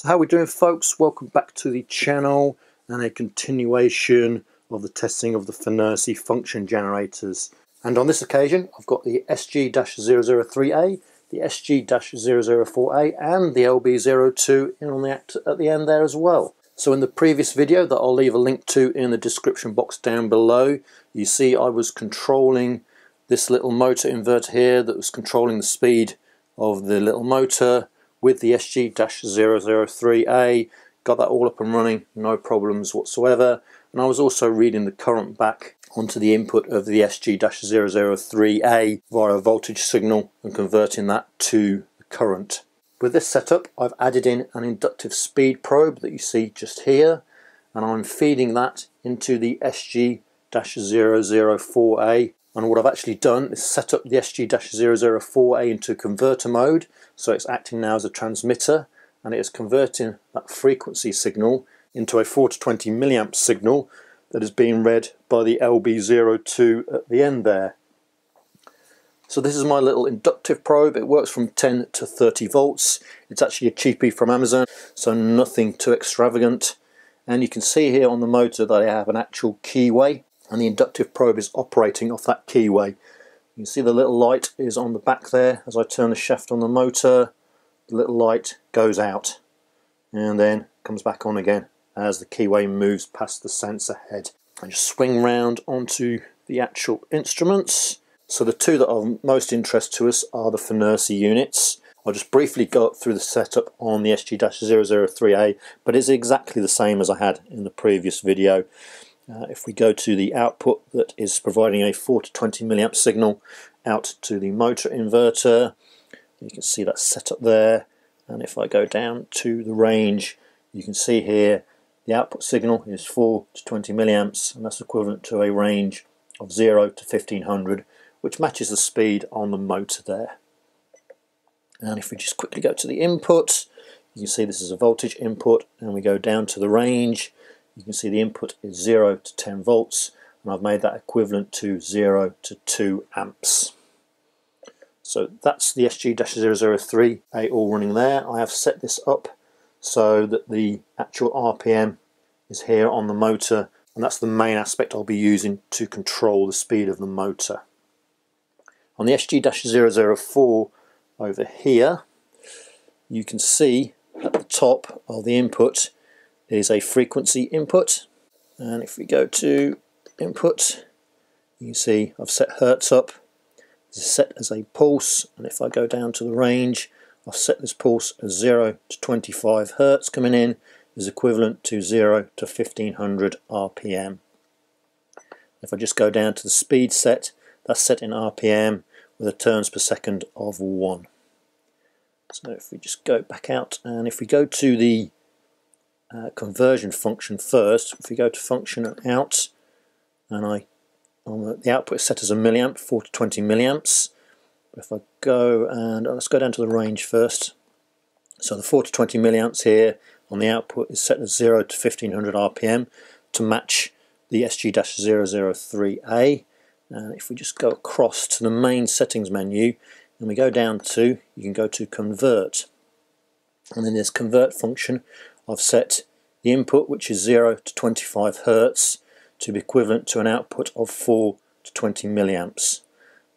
So how are we doing folks? Welcome back to the channel and a continuation of the testing of the Fnirsi function generators. And on this occasion I've got the SG-003A, the SG-004A and the LB02 in on the act at the end there as well. So in the previous video that I'll leave a link to in the description box down below, you see I was controlling this little motor inverter here that was controlling the speed of the little motor with the SG-003A, got that all up and running, no problems whatsoever. And I was also reading the current back onto the input of the SG-003A via a voltage signal and converting that to the current. With this setup I've added in an inductive speed probe that you see just here and I'm feeding that into the SG-004A and what I've actually done is set up the SG-004A into converter mode so it's acting now as a transmitter and it is converting that frequency signal into a 4 to 20 milliamp signal that is being read by the LB02 at the end there. So this is my little inductive probe. It works from 10 to 30 volts. It's actually a cheapie from Amazon, so nothing too extravagant. And you can see here on the motor that I have an actual keyway and the inductive probe is operating off that keyway. You can see the little light is on the back there. As I turn the shaft on the motor, the little light goes out and then comes back on again as the keyway moves past the sensor head. I just swing round onto the actual instruments. So the two that are of most interest to us are the Fnirsi units. I'll just briefly go through the setup on the SG-003A, but it's exactly the same as I had in the previous video. Uh, if we go to the output that is providing a 4 to 20 milliamp signal out to the motor inverter, you can see that set up there. And if I go down to the range, you can see here the output signal is 4 to 20 milliamps, and that's equivalent to a range of 0 to 1500, which matches the speed on the motor there. And if we just quickly go to the input, you can see this is a voltage input, and we go down to the range, you can see the input is 0 to 10 volts and I've made that equivalent to 0 to 2 amps. So that's the SG-003A all running there. I have set this up so that the actual RPM is here on the motor and that's the main aspect I'll be using to control the speed of the motor. On the SG-004 over here you can see at the top of the input is a frequency input and if we go to input you see I've set Hertz up it's set as a pulse and if I go down to the range I've set this pulse as 0 to 25 Hertz coming in is equivalent to 0 to 1500 RPM. If I just go down to the speed set that's set in RPM with a turns per second of 1. So if we just go back out and if we go to the uh, conversion function first. If we go to function out, and I on the, the output is set as a milliamp, 4 to 20 milliamps. If I go and uh, let's go down to the range first. So the 4 to 20 milliamps here on the output is set as 0 to 1500 RPM to match the SG-003A. And if we just go across to the main settings menu and we go down to, you can go to convert. And then this convert function I've set the input, which is 0 to 25 Hertz, to be equivalent to an output of 4 to 20 milliamps.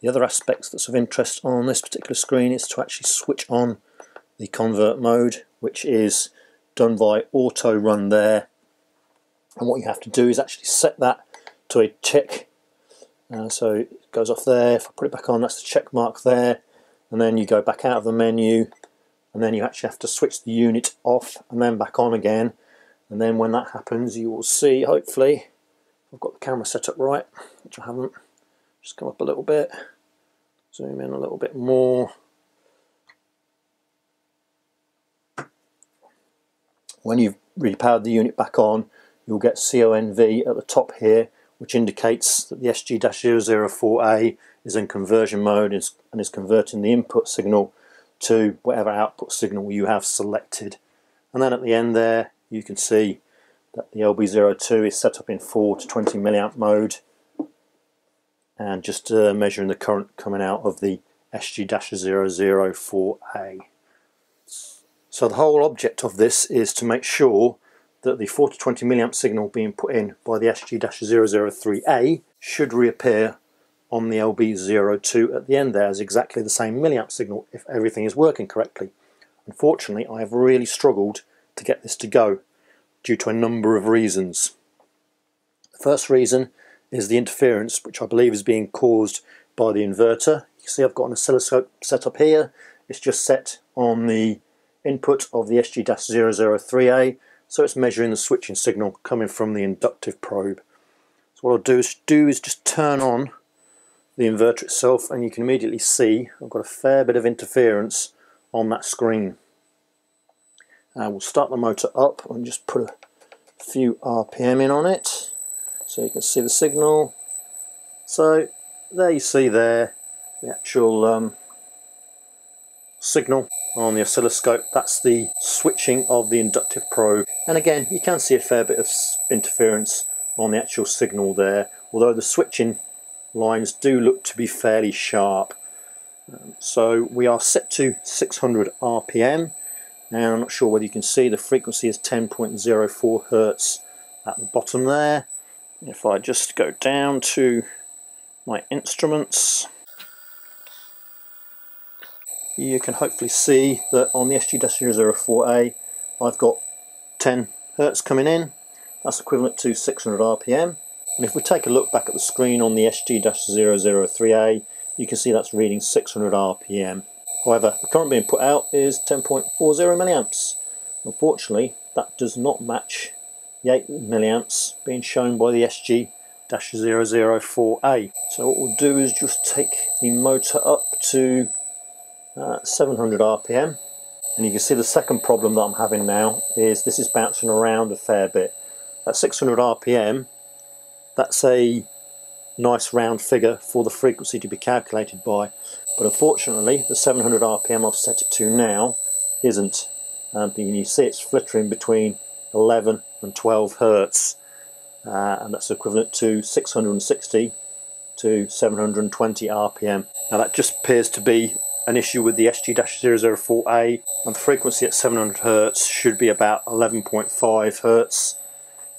The other aspects that's of interest on this particular screen is to actually switch on the convert mode, which is done by auto run there. And what you have to do is actually set that to a check. Uh, so it goes off there. If I put it back on, that's the check mark there. And then you go back out of the menu and then you actually have to switch the unit off and then back on again. And then when that happens you will see hopefully I've got the camera set up right which I haven't. Just come up a little bit zoom in a little bit more. When you've repowered the unit back on you'll get CONV at the top here which indicates that the SG-004A is in conversion mode and is converting the input signal to whatever output signal you have selected. And then at the end there, you can see that the LB02 is set up in 4 to 20 milliamp mode and just uh, measuring the current coming out of the SG-004A. So the whole object of this is to make sure that the 4 to 20 milliamp signal being put in by the SG-003A should reappear on the LB02 at the end there is exactly the same milliamp signal if everything is working correctly. Unfortunately, I have really struggled to get this to go due to a number of reasons. The first reason is the interference, which I believe is being caused by the inverter. You can see I've got an oscilloscope set up here. It's just set on the input of the SG-003A, so it's measuring the switching signal coming from the inductive probe. So what I'll do is, do is just turn on the inverter itself and you can immediately see I've got a fair bit of interference on that screen. Uh, we'll start the motor up and just put a few RPM in on it so you can see the signal. So there you see there the actual um, signal on the oscilloscope. That's the switching of the inductive probe. And again, you can see a fair bit of interference on the actual signal there, although the switching lines do look to be fairly sharp. Um, so we are set to 600 RPM. Now I'm not sure whether you can see the frequency is 10.04 Hertz at the bottom there. If I just go down to my instruments, you can hopefully see that on the SG-004A I've got 10 Hertz coming in. That's equivalent to 600 RPM. And if we take a look back at the screen on the SG-003A, you can see that's reading 600 RPM. However, the current being put out is 10.40 milliamps. Unfortunately, that does not match the 8 milliamps being shown by the SG-004A. So what we'll do is just take the motor up to uh, 700 RPM. And you can see the second problem that I'm having now is this is bouncing around a fair bit. At 600 RPM, that's a nice round figure for the frequency to be calculated by. But unfortunately, the 700 RPM I've set it to now isn't. Um, and you see it's flittering between 11 and 12 Hertz. Uh, and that's equivalent to 660 to 720 RPM. Now that just appears to be an issue with the SG-004A and the frequency at 700 Hertz should be about 11.5 Hertz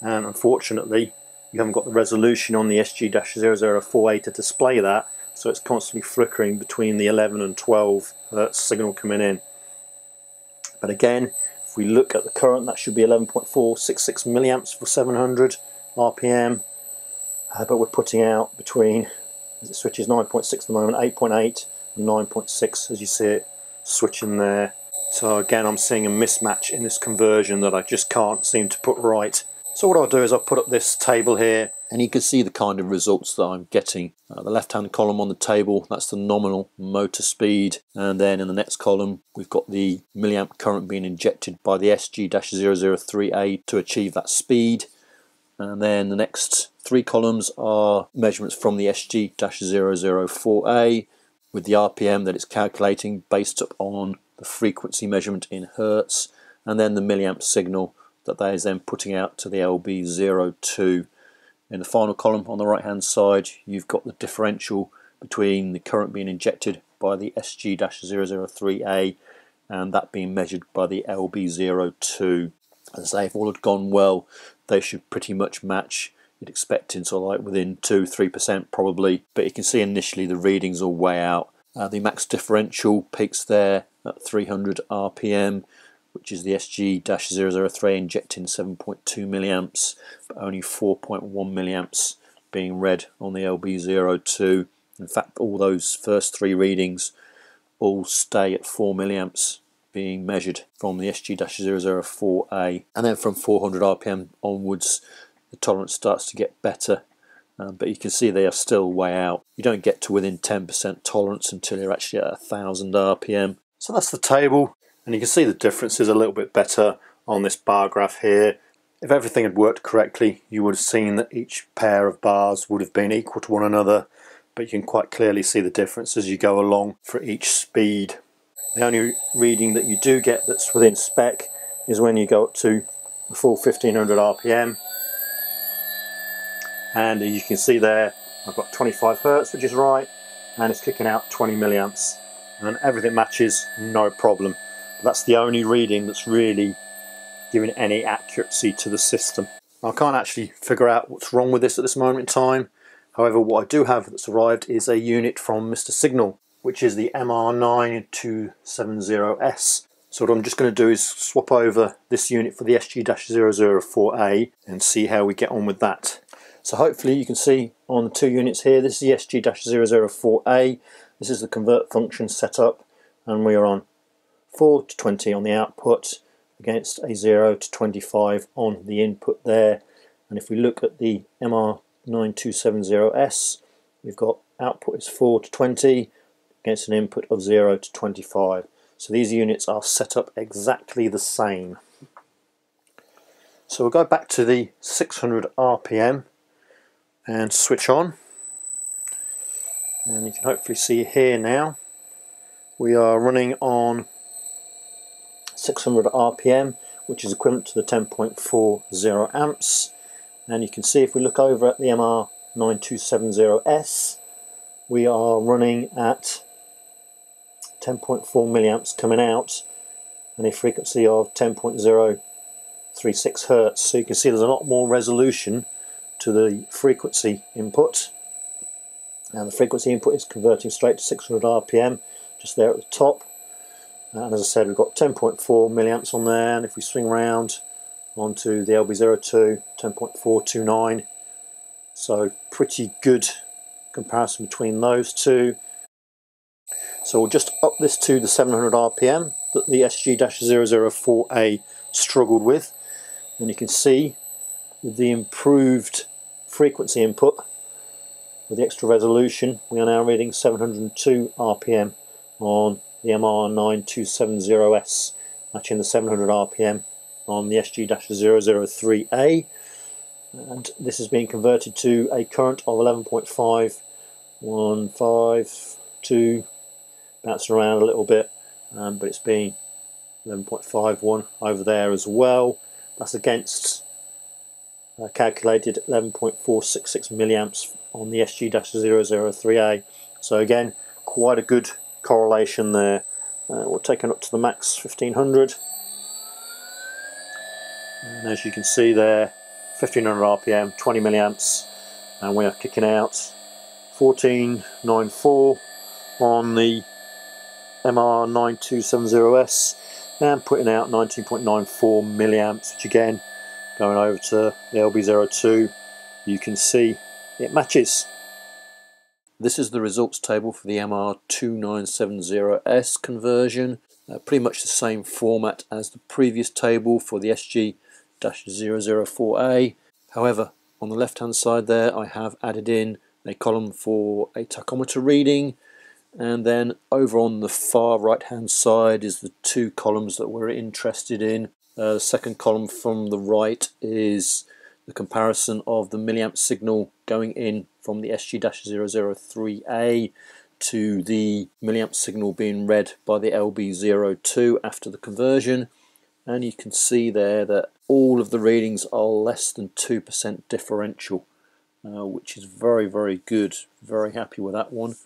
and unfortunately you haven't got the resolution on the SG-004A to display that so it's constantly flickering between the 11 and 12 Hertz signal coming in. But again if we look at the current that should be 11.466 milliamps for 700 RPM uh, but we're putting out between it switches 9.6 at the moment 8.8 and 9.6 as you see it switching there. So again I'm seeing a mismatch in this conversion that I just can't seem to put right. So what I'll do is I'll put up this table here. And you can see the kind of results that I'm getting. Uh, the left hand column on the table, that's the nominal motor speed. And then in the next column we've got the milliamp current being injected by the SG-003A to achieve that speed. And then the next three columns are measurements from the SG-004A with the RPM that it's calculating based on the frequency measurement in Hertz. And then the milliamp signal that that is then putting out to the LB02. In the final column on the right hand side you've got the differential between the current being injected by the SG-003A and that being measured by the LB02. As I say, if all had gone well, they should pretty much match you'd expect in sort of like within 2 3% probably but you can see initially the readings are way out uh, the max differential peaks there at 300 rpm which is the SG-003 injecting 7.2 milliamps but only 4.1 milliamps being read on the LB02 in fact all those first three readings all stay at 4 milliamps being measured from the SG-004A and then from 400 rpm onwards the tolerance starts to get better um, but you can see they are still way out. You don't get to within 10% tolerance until you're actually at 1000 RPM. So that's the table and you can see the differences a little bit better on this bar graph here. If everything had worked correctly you would have seen that each pair of bars would have been equal to one another but you can quite clearly see the difference as you go along for each speed. The only reading that you do get that's within spec is when you go up to the full 1500 RPM and as you can see there I've got 25 Hertz which is right and it's kicking out 20 milliamps and everything matches no problem that's the only reading that's really giving any accuracy to the system. I can't actually figure out what's wrong with this at this moment in time. However, what I do have that's arrived is a unit from Mr. Signal, which is the MR9270S. So what I'm just going to do is swap over this unit for the SG-004A and see how we get on with that. So hopefully you can see on the two units here, this is the SG-004A, this is the convert function set up and we are on 4 to 20 on the output against a 0 to 25 on the input there. And if we look at the MR9270S, we've got output is 4 to 20 against an input of 0 to 25. So these units are set up exactly the same. So we'll go back to the 600 RPM and switch on. And you can hopefully see here now we are running on 600 RPM which is equivalent to the 10.40 amps. And you can see if we look over at the MR9270S we are running at 10.4 milliamps coming out and a frequency of 10.036 hertz. So you can see there's a lot more resolution to the frequency input. And the frequency input is converting straight to 600 RPM just there at the top and as I said we've got 10.4 milliamps on there and if we swing around onto the LB02 10.429 so pretty good comparison between those two. So we'll just up this to the 700 RPM that the SG-004A struggled with. And you can see with the improved frequency input with the extra resolution we are now reading 702 RPM on the MR9270S matching the 700 RPM on the SG-003A and this is being converted to a current of 11.515 bouncing around a little bit um, but it's been 11.51 over there as well. That's against uh, calculated 11.466 milliamps on the SG-003A so again quite a good correlation there uh, we're taking up to the max 1500 and as you can see there 1500 RPM 20 milliamps and we are kicking out 1494 on the MR9270S and putting out 19.94 milliamps which again going over to the LB02 you can see it matches. This is the results table for the MR2970S conversion. Uh, pretty much the same format as the previous table for the SG-004A however on the left hand side there I have added in a column for a tachometer reading. And then over on the far right hand side is the two columns that we're interested in. Uh, the second column from the right is the comparison of the milliamp signal going in from the SG-003A to the milliamp signal being read by the LB02 after the conversion. And you can see there that all of the readings are less than 2% differential uh, which is very very good. Very happy with that one.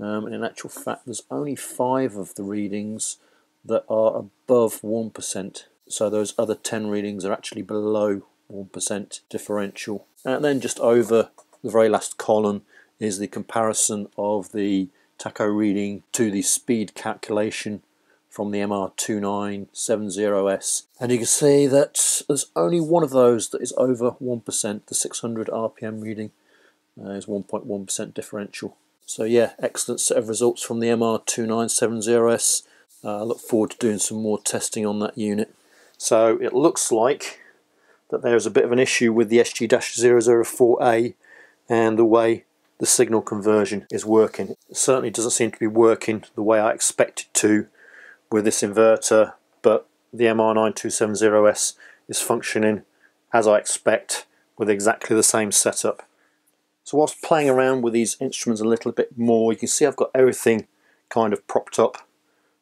Um, and in actual fact there's only five of the readings that are above 1% so those other 10 readings are actually below 1% differential. And then just over the very last column is the comparison of the tacho reading to the speed calculation from the MR2970S and you can see that there's only one of those that is over 1% the 600 RPM reading uh, is 1.1% differential so yeah, excellent set of results from the MR2970S. Uh, I look forward to doing some more testing on that unit. So it looks like that there's a bit of an issue with the SG-004A and the way the signal conversion is working. It certainly doesn't seem to be working the way I expect it to with this inverter, but the MR9270S is functioning as I expect with exactly the same setup. So whilst playing around with these instruments a little bit more, you can see I've got everything kind of propped up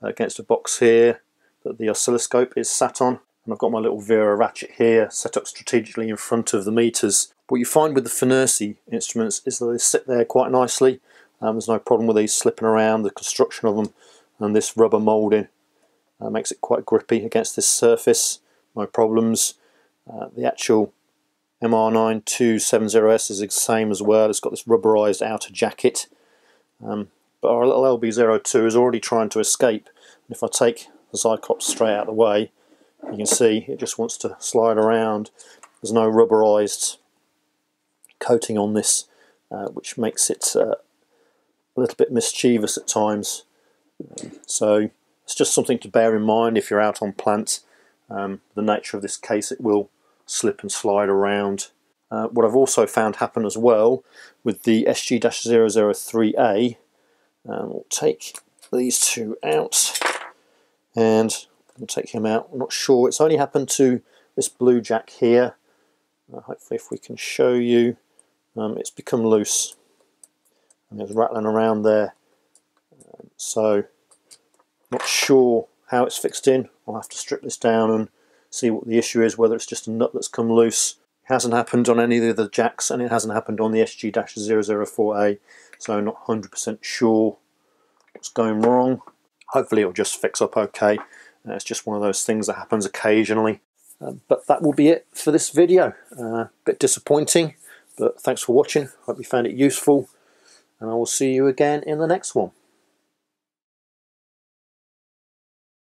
against a box here that the oscilloscope is sat on. And I've got my little Wera ratchet here set up strategically in front of the meters. What you find with the Fnirsi instruments is that they sit there quite nicely. Um, there's no problem with these slipping around, the construction of them and this rubber moulding uh, makes it quite grippy against this surface, no problems. Uh, the actual MR9270S is the same as well, it's got this rubberized outer jacket. Um, but our little LB02 is already trying to escape. And if I take the Zyklops straight out of the way, you can see it just wants to slide around. There's no rubberized coating on this, uh, which makes it uh, a little bit mischievous at times. so it's just something to bear in mind if you're out on plants. Um, the nature of this case, it will slip and slide around. Uh, what I've also found happen as well with the SG-003A, um, we'll take these two out and we'll take him out. I'm not sure, it's only happened to this blue jack here. Uh, hopefully if we can show you, um, it's become loose and it's rattling around there. Um, so not sure how it's fixed in. I'll have to strip this down and see what the issue is, whether it's just a nut that's come loose. It hasn't happened on any of the other jacks and it hasn't happened on the SG-004A, so I'm not 100% sure what's going wrong. Hopefully it'll just fix up okay. Uh, it's just one of those things that happens occasionally. Uh, but that will be it for this video. A uh, bit disappointing, but thanks for watching. Hope you found it useful, and I will see you again in the next one.